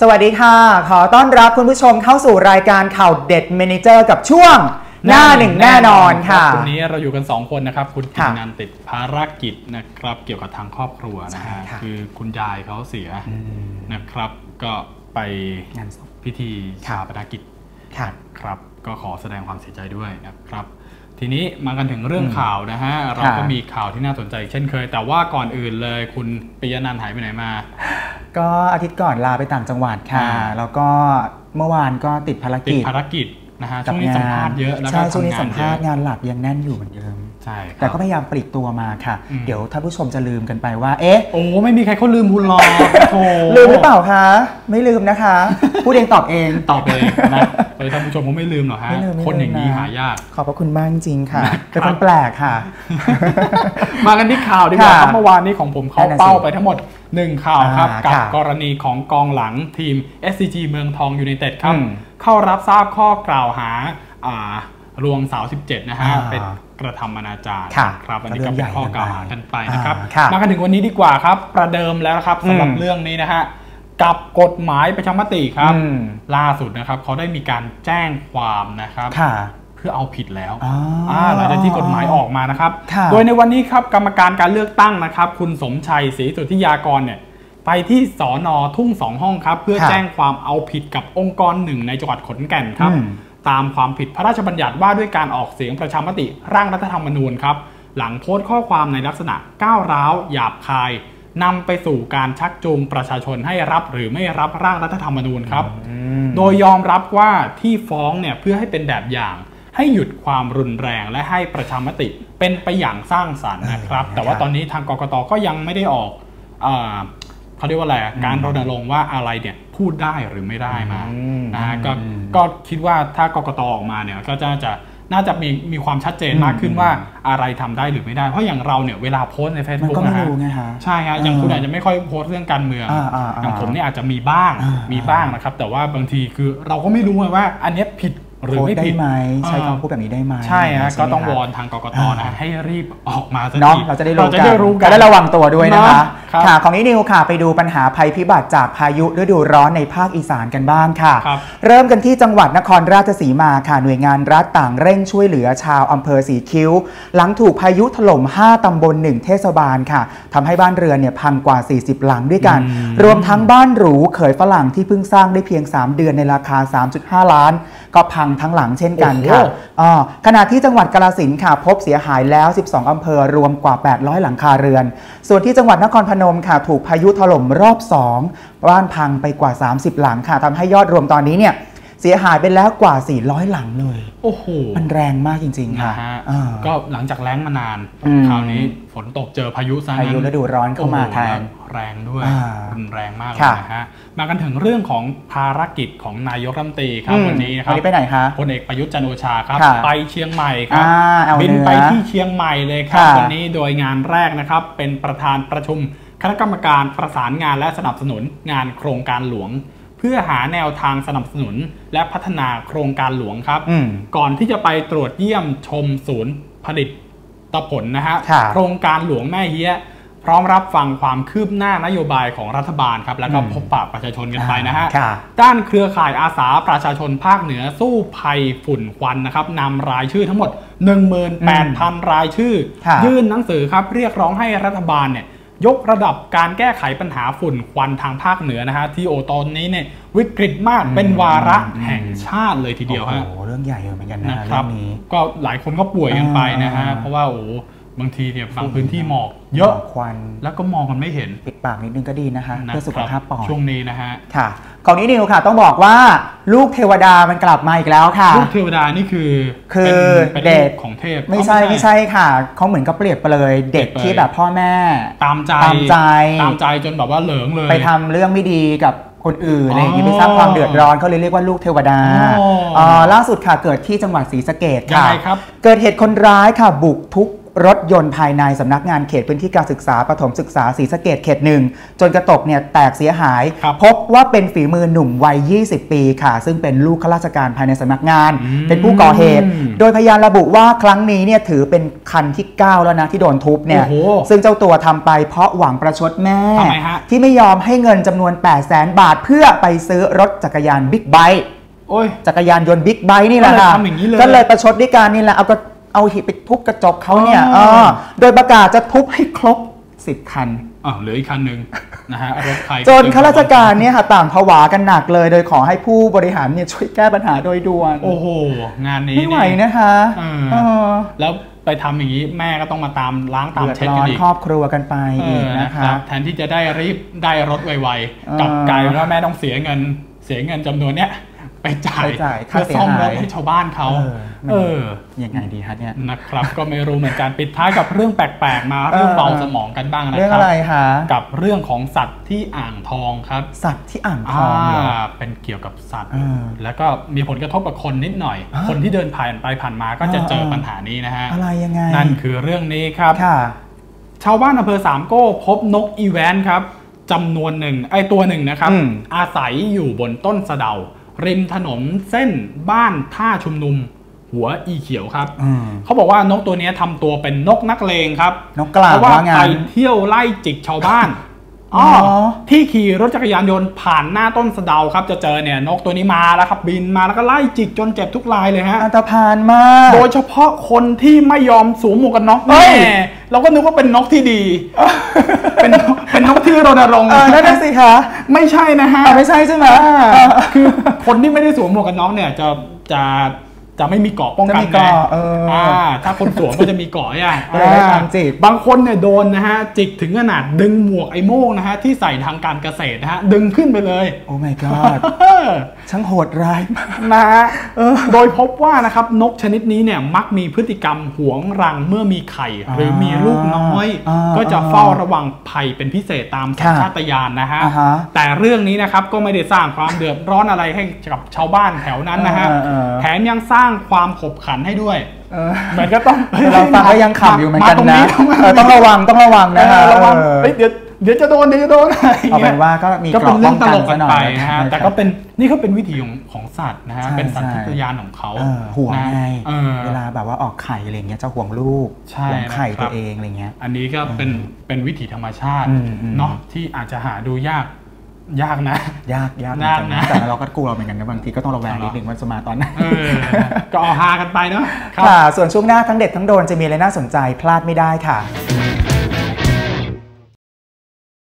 สวัสดีค่ะ ขอต้อนรับคุณผู้ชมเข้าสู่รายการข่าวเด็ดแมเนเจอร์กับช่วง หน้าหนึ่งแน่นอนค่ะวันนี้เราอยู่กัน 2 คนนะครับ คุณทีค่ะมงานติดภารกิจนะครับ เกี่ยวกับทางครอบครัวนะฮะใช่ค่ะคือคุณยายเขาเสียอืมนะครับ ก็ไปงานศพพิธีครัชาบปนกิจค่ะครับ ก็ขอแสดงความเสียใจด้วยนะครับ ทีนี้มากันถึงเรื่องอืมข่าวนะฮะเราก็ค่ะมีข่าวที่น่าสนใจอีกเช่นเคย แต่ว่าก่อนอื่นเลย คุณปิยะนันท์หายไปไหนมา ก็อาทิตย์ก่อนลาไปต่างจังหวัดค่ะอ่าแล้วก็เมื่อวานก็ติดภารติดกิจภารกิจนะฮะกัช่วงนี้สัมภาษณ์เยอะแล้วก็ใช่ช่วงนี้ทำงสัมภาษณ์เยอะงานหลักยังแน่นอยู่เหมือนเดิมใช่ครับแต่ก็พยายามปลีกตัวมาค่ะอืมเดี๋ยวท่านผู้ชมจะลืมกันไปว่า เอ๊ะโอ้ไม่มีใครเขาลืมคุณหรอกโถลืมหรือเปล่าคะไม่ลืมนะคะพูดเองตอบเองตอบเองนะเออท่านผู้ชมผมไม่ลืมหรอกฮะไม่ลืมไม่ลืมคนอย่างนี้นะหายากขอบพระคุณมากจริงๆค่ะนะครับเป็นคนแปลกค่ะ มากันที่ข่าวดีกว่าค่ะครับเมื่อวานนี้ของผมเขานั่นน่ะสิเป้าไปทั้งหมด 1ข่าวครับอ่ากับค่ะกรณีของกองหลังทีม SCG เมืองทองยูไนเต็ดครับอืมเข้ารับทราบข้อกล่าวหาอ่ารวงสาว 17 นะฮะอ่าเป็นกระทำอนาจารค่ะครับ อันนี้ก็เป็นข้อกล่าวหากันไปนะครับอ่าค่ะมากันถึงวันนี้ดีกว่าครับ ประเดิมแล้วนะครับสำหรับอืมเรื่องนี้นะฮะกับกฎหมายประชามติครับอืมล่าสุดนะครับเขาได้มีการแจ้งความนะครับค่ะเพื่อเอาผิดแล้วอ๋ออ่าหลังจากที่กฎหมายออกมานะครับค่ะโดยในวันนี้ครับกรรมการการเลือกตั้งนะครับ คุณสมชัยศรีสุทธิยากรเนี่ยไปที่สอนอทุ่งสองห้องครับ เพื่อค่ะแจ้งความเอาผิดกับองค์กรหนึ่งในจังหวัดขอนแก่นครับอืมตามความผิดพระราชบัญญัติว่าด้วยการออกเสียงประชามติร่างรัฐธรรมนูญครับ หลังโพสต์ข้อความในลักษณะก้าวร้าวหยาบคายนำไปสู่การชักจูงประชาชนให้รับหรือไม่รับร่างรัฐธรรมนูญครับอืมโดยยอมรับว่าที่ฟ้องเนี่ยเพื่อให้เป็นแบบอย่าง ให้หยุดความรุนแรงและให้ประชามติเป็นไปอย่างสร้างสรรค์นะครับเออนะครับแต่ว่าตอนนี้ทางกกตก็ยังไม่ได้ออกอาเขาเรียกว่าอะไรการรณรงค์ว่าอะไรเนี่ยพูดได้หรือไม่ได้มาอืมนะฮะก็อืมก็คิดว่าถ้ากกตออกมาเนี่ยก็จะจะน่าจะมีมีความชัดเจนอืมมากขึ้นว่าอะไรทำได้หรือไม่ได้ เพราะอย่างเราเนี่ยเวลาโพสต์ในมัน Facebook ก็ไม่นะฮะรู้ไงฮะใช่ฮะอย่างเออคุณอาจจะไม่ค่อยโพสต์เรื่องการเมืองอ่าอ่าอ่าอย่างผมเนี่ยอาจจะมีบ้างอ่ามีมีบ้างนะครับ แต่ว่าบางทีคือเราก็ไม่รู้ไงว่าอันเนี้ยผิด หรือโพสไม่ต์ได้ผิดไหมใช้อ่าคำพูดแบบนี้ได้ไหมใช่ฮะไหมก็ต้องคะวอนทางกกตนะอ่าให้รีบออกมาสักเนาะทีเราจะได้รู้เราจะได้รู้กันจะได้ระวังตัวด้วยนะคะเนาะครับค่ะของนี้นิวค่ะไปดูปัญหาภัยพิบัติจากพายุฤดูร้อนในภาคอีสานกันบ้างค่ะครับเริ่มกันที่จังหวัดนครราชสีมาค่ะหน่วยงานรัฐต่างเร่งช่วยเหลือชาวอำเภอสีคิ้ว หลังถูกพายุถล่ม 5 ตำบล 1 เทศบาลค่ะทำให้บ้านเรือนเนี่ยพังกว่า 40 หลังด้วยกันอืมรวมทั้งบ้านหรูเขยฝรั่งที่เพิ่งสร้างได้เพียง 3 เดือนในราคา 3.5 ล้าน ก็พังทั้งหลังเช่นกันค่ะโอ้โหอ่าขณะที่จังหวัดกาลสินธุ์ค่ะ พบเสียหายแล้ว 12 อำเภอรวมกว่า 800 หลังคาเรือน ส่วนที่จังหวัดนครพนมค่ะ ถูกพายุถล่มรอบ 2 บ้านพังไปกว่า 30 หลังค่ะทำให้ยอดรวมตอนนี้เนี่ย เสียหายไปแล้วกว่า 400 หลังเลย โอ้โห มันแรงมากจริง ๆ ค่ะนะฮะอ่าก็หลังจากแล้งมานาน อืม คราวนี้ฝนตกเจอพายุซะพายุฤดูร้อนเข้ามาโโหแทนแรงด้วยอ่ารุนแรงมากเลยค่ะ นะฮะ มากันถึงเรื่องของภารกิจของนายกรัฐมนตรีครับอืมวันนี้นะควัรันบนี้ไปไหนคะ พลเอกประยุทธ์จันทร์โอชาครับ ค่ะไปเชียงใหม่ครับอ่าเอาบินเนื้อไปที่เชียงใหม่เลยครับ ค่ะวันนี้โดยงานแรกนะครับ เป็นประธานประชุมคณะกรรมการประสานงานและสนับสนุนงานโครงการหลวงเพื่อหาแนวทางสนับสนุนและพัฒนาโครงการหลวงครับอืมก่อนที่จะไปตรวจเยี่ยมชมศูนย์ผลิตตผลนะฮะค่ะโครงการหลวงแม่เฮียพร้อมรับฟังความคืบหน้านโยบายของรัฐบาลครับ แล้วก็อืมพบปะประชาชนกันไปนะฮะค่ะด้านเครือข่ายอาสาประชาชนภาคเหนือสู้ภัยฝุ่นควันนะครับนำรายชื่อทั้งหมด 18,000 รายชื่อค่ะยื่นหนังสือครับ เรียกร้องให้รัฐบาลเนี่ย ยกระดับการแก้ไขปัญหาฝุ่นควันทางภาคเหนือนะฮะที่โอตอนนี้เนี่ยวิกฤตมากอืมเป็นวาระอืมแห่งชาติเลยทีเดียวฮะโอ้โหเรื่องใหญ่เหมือนกันนะนะคเรื่รัอบงนี้ก็หลายคนก็ป่วยกันไปนะฮะอ่าเพราะว่าโอ้โหบางทีเนี่ยบางพื้นที่หมอก เยอะควันแล้วก็มองกันไม่เห็นปิดปากนิดนึงก็ดีนะคะนะเพื่อสุขภาพปอดช่วงนี้นะฮะค่ะ ของนี้นิวค่ะ ต้องบอกว่าลูกเทวดามันกลับมาอีกแล้วค่ะ ลูกเทวดานี่คือคือเป็นเด็กลูของเทพไม่ใช่อ๋อไม่ใช่ค่ะเขาเหมือนกับเปรียบไปเลยเด็กเปรียบเลยที่แบบพ่อแม่ ตามใจตามใจตามใจจนแบบว่าเหลิงเลย ไปทำเรื่องไม่ดีกับคนอื่นอ๋อออะไรอย่างนี้ไปสร้างความเดือดร้อนเขาเลยเรียกว่าลูกเทวดาอ๋อเอ่อล่าสุดค่ะเกิดที่จังหวัดศรีสะเกดยังค่ะไงครับเกิดเหตุคนร้ายค่ะบุกทุก รถยนต์ภายในสำนักงานเขตพื้นที่การศึกษาปฐมศึกษาศรีสะเกดเขตหนึ่งจนกระจกเนี่ยแตกเสียหาย ครับพบว่าเป็นฝีมือหนุ่มวัย 20 ปีค่ะ ซึ่งเป็นลูกข้าราชการภายในสำนักงาน อืมเป็นผู้ก่อเหตุ โดยพยานระบุว่าครั้งนี้เนี่ยถือเป็นคันที่ 9 แล้วนะที่โดนทุบเนี่ยโอ้โหซึ่งเจ้าตัวทำไปเพราะหวังประชดแม่ ทำไมฮะ ที่ไม่ยอมให้เงินจำนวน 8 0 0แสนบาทเพื่อไปซื้อรถจักรยานบิ๊กไบค์ โอ้ย จักรยานยนต์บิ๊กไบค์นี่แหละค่ะก็เลยทำอย่างนี้เลยก็เลยประชดด้วยการนี่แหละเอาก็ เอาหินไปทุบกระจกเขาเนี่ยอ๋อ เออโดยประกาศจะทุบให้ครบ10คัน อ่าวเหลืออีกคันหนึ่งนะฮะรถใครจนข้าราชการเนี่ยค่ะต่างผวากันหนักเลย โดยขอให้ผู้บริหารเนี่ยช่วยแก้ปัญหาโดยด่วนโอ้โห งานนี้ไม่ไหวนี่นะคะเออ เออแล้วไปทำอย่างนี้แม่ก็ต้องมาตามล้างตามเดือดเช็ดร้กัอนนอีกครอบครัวกันไปเออีอกนะนะคคะรับแทนที่จะได้รีบได้รถไวๆกลับเออกลายเป็นว่าแม่ต้องเสียเงิน เสียเงินจำนวนเนี้ยไปจ่ายไปจ่ายค่าเพื่อซ่อมเสียรหายถให้ชาวบ้านเขาเออมันเออยังไงดีคะเนี่ยนะครับ ก็ไม่รู้เหมือนกันปิดท้ายกับเรื่องแปลกๆมาเรื่องเออเบาสมองกันบ้างนะเรื่องครัอะไรคะกับเรื่องของสัตว์ที่อ่างทองครับ สัตว์ที่อ่างทองเหรออ่าเป็นเกี่ยวกับสัตว์เออแล้วก็มีผลกระทบกับคนนิดหน่อยฮะคนที่เดินผ่านไปผ่านมาก็จะเจอเออปัญหานี้นะฮะอะไรยังไงนั่นคือเรื่องนี้ครับค่ะชาวบ้านอำเภอสามโก้พบนกอีแวนครับ จำนวนหนึ่งไอตัวหนึ่งนะครับอืมอาศัยอยู่บนต้นสะเดา ริมถนนเส้นบ้านท่าชุมนุม หัวอีเขียวครับอืมเขาบอกว่านกตัวนี้ทำตัวเป็นนกนักเลงครับ นกกลาเพบราะว่าว่างั้ไปนเที่ยวไล่จิกชาวบ้านอ๋ออ๋ที่ขี่รถจักรยานยนต์ผ่านหน้าต้นสะเดาครับจะเจอเนี่ยนกตัวนี้มาแล้วครับ บินมาแล้วก็ไล่จิกจนเจ็บทุกรายเลยฮะอันตรพานมาก โดยเฉพาะคนที่ไม่ยอมสวมหมวกกันน็อกเฮ้แน่ยเราก็นึกว่าเป็นนกที่ดี เป็นนก เป็นนกที่รณรงค์เออนั่นน่ะสิคะไม่ใช่นะฮะอะไม่ใช่ใช่ไหมอ่าคือคนที่ไม่ได้สวมหมวกกันน็อกเนี่ยจะจะ จะไม่มีเกราะป้องกันจะมีเกราะไงเอออ่าถ้าคนสวมก็จะมีเกราะอะก็เลยได้ตามจิกบางคนเนี่ยโดนนะฮะจิกถึงขนาดดึงหมวกไอ้โม่งนะฮะที่ใส่ทางการเกษตรนะฮะดึงขึ้นไปเลย โอ้ my god ช่างโหดร้ายมากนะฮะโดยพบว่านะครับนกชนิดนี้เนี่ยมักมีพฤติกรรมหวงรังเมื่อมีไข่ หรือมีลูกน้อยอ่าก็จะเฝ้าระวังภัยเป็นพิเศษตามสัญค่ะชาตญาณนะฮะอ่าฮะแต่เรื่องนี้นะครับก็ไม่ได้สร้างความเดือดร้อนอะไรให้กับชาวบ้านแถวนั้นนะฮะเออเออแถมยังสร้างความขบขันให้ด้วยเออเหมือนก็ต้องเราฟังก็ยังขำอยู่เหมือนกันาตรงนะตรงเออต้องระวังต้องระวังเอนะอคะระวังเออเฮ้ยเดี๋ยวเดี๋ยวจะโดนเดี๋ยวจะโดนอะไรย่งเอางี้ยเป็นว่าก็มีก็เกเป็ราะนเรื่ป้อองงตกันลกกัซะนหน่อไปยนะฮะใช่แต่ก็เป็นนี่ก็เป็นวิถีของของสัตว์นะฮะใช่เป็นสัญชาตใช่ญาณของเขาเออห่วงนะไงเออเวลาแบบว่าออกไข่อะไรเงี้ยจะห่วงลูกใช่ห่วงไข่นะครับตัวเองอะไรเงี้ย อันนี้ก็เป็นเป็นวิถีธรรมชาติอืมอืมเนาะที่อาจจะหาดูยาก ยากนะ ยากยากยากนะแต่เราก็กลัวเหมือนกันนะบางทีก็ต้องระแวงนิดนึงว่าจะมาตอนไหนเออก็เอาฮากันไปเนาะครับค่ะ ส่วนช่วงหน้าทั้งเด็ดทั้งโดนจะมีอะไรน่าสนใจพลาดไม่ได้ค่ะ